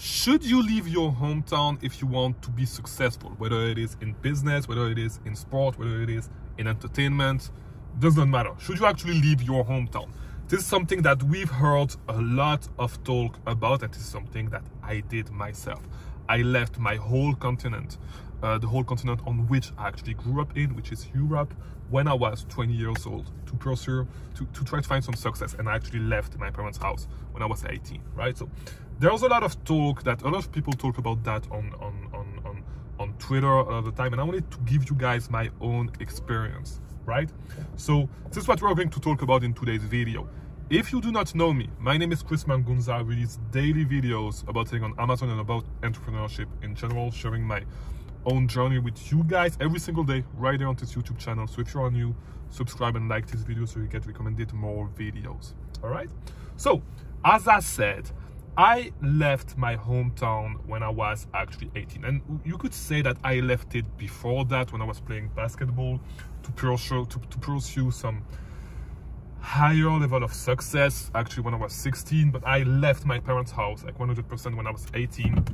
should you leave your hometown if you want to be successful whether it is in business whether it is in sport whether it is in entertainment doesn't matter. Should you actually leave your hometown? This is something that we've heard a lot of talk about and is something that i did myself. I left my whole continent uh, the whole continent on which i actually grew up in which is europe when i was 20 years old to pursue to, to try to find some success. And i actually left my parents house when i was 18 right? So there's a lot of talk that a lot of people talk about that on on on on, on twitter all the time. And i wanted to give you guys my own experience right? So this is what we're going to talk about in today's video. If you do not know me my name is chris mangunza. I release daily videos about things on amazon and about entrepreneurship in general sharing my own journey with you guys every single day right there on this youtube channel. So if you're new subscribe and like this video so you get recommended more videos. All right? So as i said I left my hometown when I was actually 18 and you could say that I left it before that when I was playing basketball to pursue, to, to pursue some higher level of success actually when I was 16 but I left my parents house like 100% when I was 18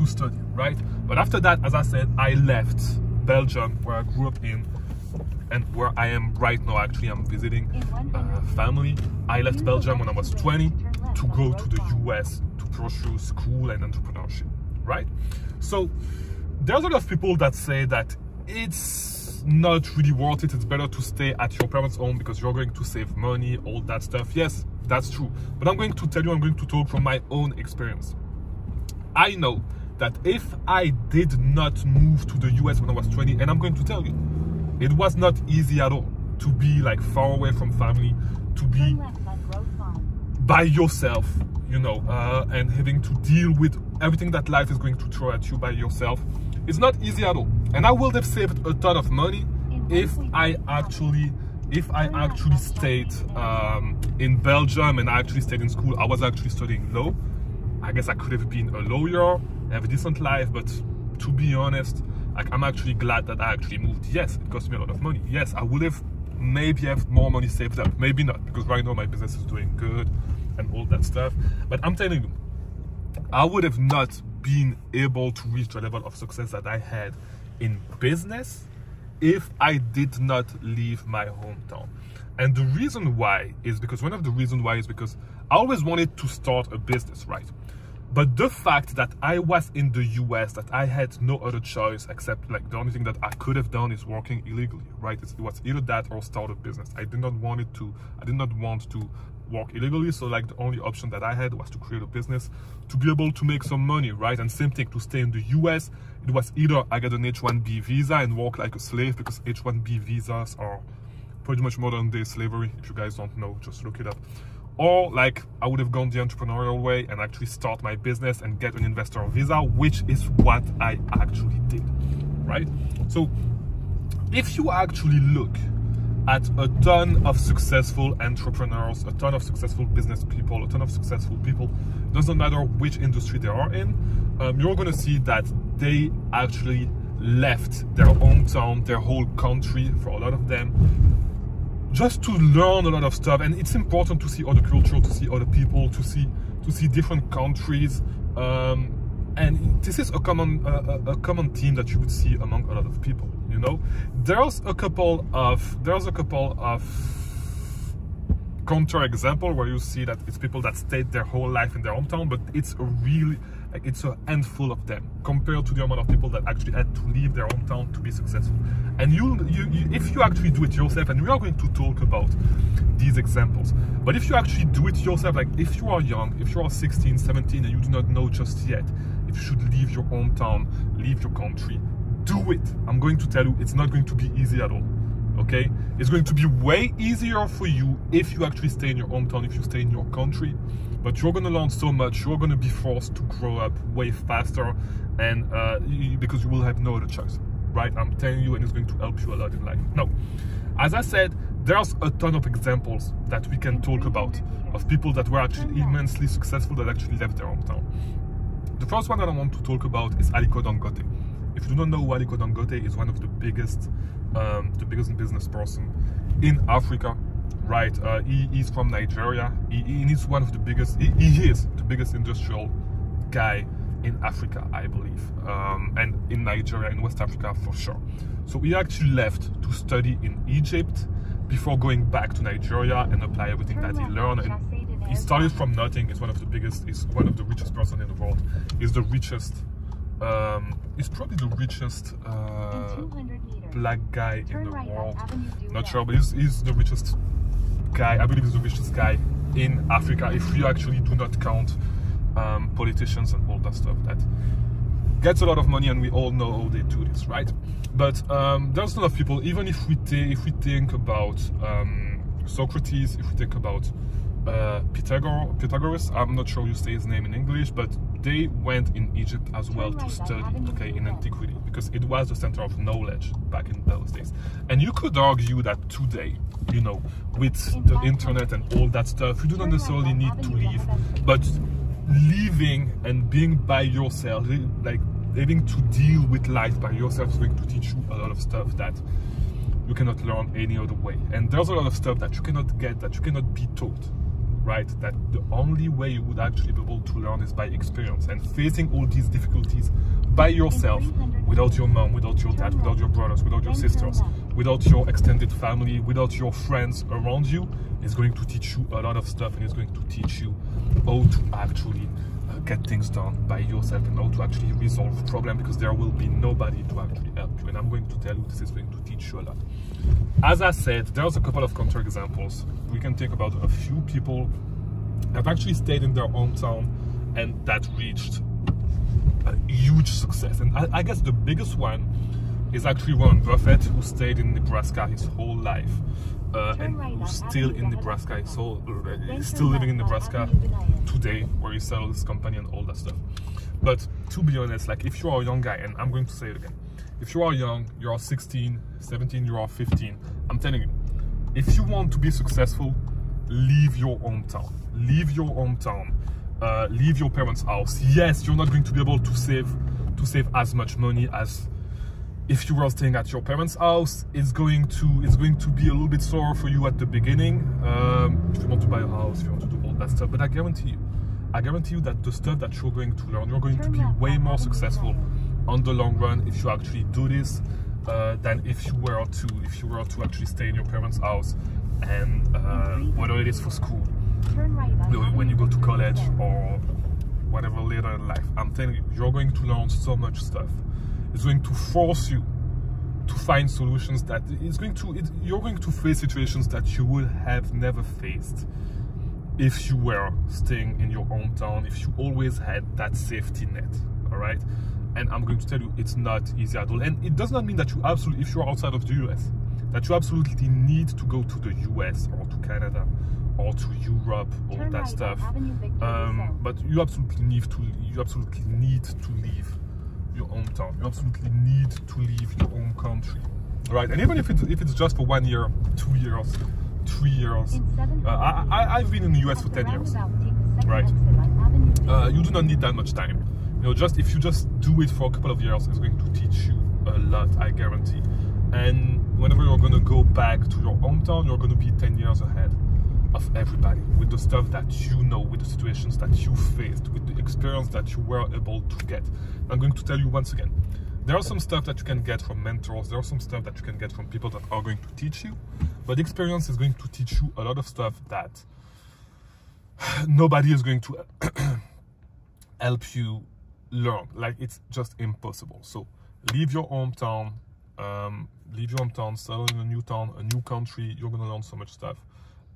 to study right but after that as I said I left Belgium where I grew up in and where I am right now actually I'm visiting uh, family I left Belgium when I was 20 to go to the US to pursue school and entrepreneurship, right? So there's a lot of people that say that it's not really worth it. It's better to stay at your parents' home because you're going to save money, all that stuff. Yes, that's true. But I'm going to tell you, I'm going to talk from my own experience. I know that if I did not move to the US when I was 20, and I'm going to tell you, it was not easy at all to be like far away from family, to be by yourself, you know, uh, and having to deal with everything that life is going to throw at you by yourself. It's not easy at all. And I would have saved a ton of money if I actually if I actually stayed um, in Belgium and I actually stayed in school, I was actually studying law. I guess I could have been a lawyer, have a decent life, but to be honest, like I'm actually glad that I actually moved. Yes, it cost me a lot of money. Yes, I would have maybe have more money saved up. Maybe not, because right now my business is doing good and all that stuff. But I'm telling you, I would have not been able to reach the level of success that I had in business if I did not leave my hometown. And the reason why is because one of the reasons why is because I always wanted to start a business, right? But the fact that I was in the US, that I had no other choice except like the only thing that I could have done is working illegally, right? It was either that or start a business. I did not want it to, I did not want to work illegally. So like the only option that I had was to create a business to be able to make some money, right? And same thing to stay in the US. It was either I get an H1B visa and work like a slave because H1B visas are pretty much modern day slavery. If you guys don't know, just look it up or like I would have gone the entrepreneurial way and actually start my business and get an investor visa, which is what I actually did, right? So if you actually look at a ton of successful entrepreneurs, a ton of successful business people, a ton of successful people, doesn't matter which industry they are in, um, you're gonna see that they actually left their hometown, their whole country for a lot of them just to learn a lot of stuff. And it's important to see other culture to see other people to see to see different countries. Um, and this is a common uh, a common theme that you would see among a lot of people you know? There's a couple of there's a couple of counter example where you see that it's people that stayed their whole life in their hometown but it's a really like it's a handful of them compared to the amount of people that actually had to leave their hometown to be successful. And you, you, you if you actually do it yourself and we are going to talk about these examples but if you actually do it yourself like if you are young if you are 16 17 and you do not know just yet if you should leave your hometown leave your country do it. I'm going to tell you it's not going to be easy at all okay? It's going to be way easier for you if you actually stay in your hometown if you stay in your country. But you're going to learn so much. You're going to be forced to grow up way faster and uh, because you will have no other choice right? I'm telling you and it's going to help you a lot in life. Now as i said there's a ton of examples that we can talk about of people that were actually immensely successful that actually left their hometown. The first one that i want to talk about is aliko dangote if you do not know who aliko dangote is one of the biggest um, the biggest business person in africa right? Uh, he, he's from Nigeria. He, he is one of the biggest, he, he, is the biggest industrial guy in Africa, I believe, um, and in Nigeria, in West Africa for sure. So he actually left to study in Egypt before going back to Nigeria and apply everything that he learned. And he started from nothing. He's one of the biggest, he's one of the richest person in the world. He's the richest, um, he's probably the richest uh, black guy in the world. Not sure, but he's, he's the richest guy. I believe he's the richest guy in Africa if you actually do not count um, politicians and all that stuff that gets a lot of money and we all know how they do this right but um, there's a lot of people even if we if we think about um, Socrates if we think about uh, Pythagor Pythagoras I'm not sure you say his name in English but they went in Egypt as well to study okay in antiquity because it was the center of knowledge back in those days and you could argue that today you know with the internet and all that stuff you do not necessarily need to leave but living and being by yourself, like having to deal with life by yourself is going to teach you a lot of stuff that you cannot learn any other way. And there's a lot of stuff that you cannot get, that you cannot be taught, right? That the only way you would actually be able to learn is by experience and facing all these difficulties by yourself without your mom, without your dad, without your brothers, without your sisters, without your extended family, without your friends around you is going to teach you a lot of stuff and it's going to teach you how to actually get things done by yourself and how to actually resolve problem because there will be nobody to actually help you and I'm going to tell you this is going to teach you a lot. As I said, there's a couple of counter examples. We can think about a few people that actually stayed in their hometown and that reached a huge success. And I, I guess the biggest one is actually Warren Buffett, who stayed in Nebraska his whole life. Uh, and who's still in Nebraska, so uh, still living in Nebraska today, where he sells his company and all that stuff. But to be honest, like if you are a young guy, and I'm going to say it again, if you are young, you are 16, 17, you are 15, I'm telling you, if you want to be successful, leave your hometown. Leave your hometown. Uh, leave your parents' house. Yes, you're not going to be able to save to save as much money as if you were staying at your parents' house, it's going to it's going to be a little bit sore for you at the beginning. Um, if you want to buy a house, if you want to do all that stuff, but I guarantee you, I guarantee you that the stuff that you're going to learn, you're going to be way more successful on the long run if you actually do this uh, than if you were to if you were to actually stay in your parents' house and uh, whether it is for school, when you go to college or whatever later in life. I'm telling you, you're going to learn so much stuff it's going to force you to find solutions that it's going to it, you're going to face situations that you would have never faced if you were staying in your hometown if you always had that safety net all right? And i'm going to tell you it's not easy at all. And it does not mean that you absolutely if you're outside of the us that you absolutely need to go to the us or to canada or to europe all Turn that right stuff. Um, but you absolutely need to you absolutely need to leave your hometown. You absolutely need to leave your home country, right? And even if it's if it's just for one year, two years, three years. Uh, I, I I've been in the US for ten years, right? Uh, you do not need that much time. You know, just if you just do it for a couple of years, it's going to teach you a lot. I guarantee. And whenever you're going to go back to your hometown, you're going to be ten years ahead of everybody with the stuff that you know, with the situations that you faced, with the experience that you were able to get. I'm going to tell you once again, there are some stuff that you can get from mentors, there are some stuff that you can get from people that are going to teach you, but experience is going to teach you a lot of stuff that nobody is going to help you learn. Like it's just impossible. So leave your hometown, um, leave your hometown, settle in a new town, a new country. You're gonna learn so much stuff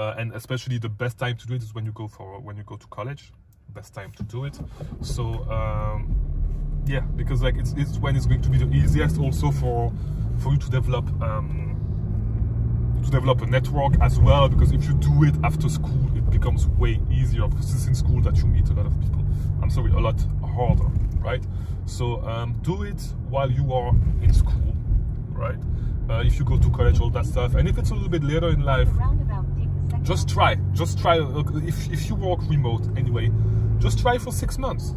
uh, and especially the best time to do it is when you go for when you go to college. Best time to do it. So um, yeah because like it's, it's when it's going to be the easiest also for for you to develop um, to develop a network as well because if you do it after school it becomes way easier. Because it's in school that you meet a lot of people. I'm sorry a lot harder right? So um, do it while you are in school right? Uh, if you go to college all that stuff. And if it's a little bit later in life just try just try if, if you work remote anyway just try for six months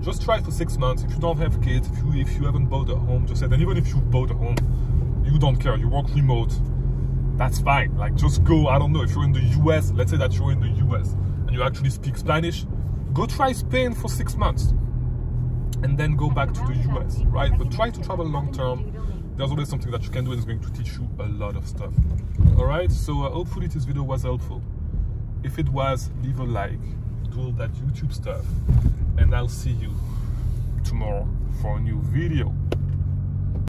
just try for six months if you don't have kids if you if you haven't bought a home just say and even if you bought a home you don't care you work remote that's fine like just go i don't know if you're in the us let's say that you're in the us and you actually speak spanish go try Spain for six months and then go back to the US, right? But try to travel long term. There's always something that you can do and it's going to teach you a lot of stuff. All right, so uh, hopefully this video was helpful. If it was, leave a like, do all that YouTube stuff, and I'll see you tomorrow for a new video.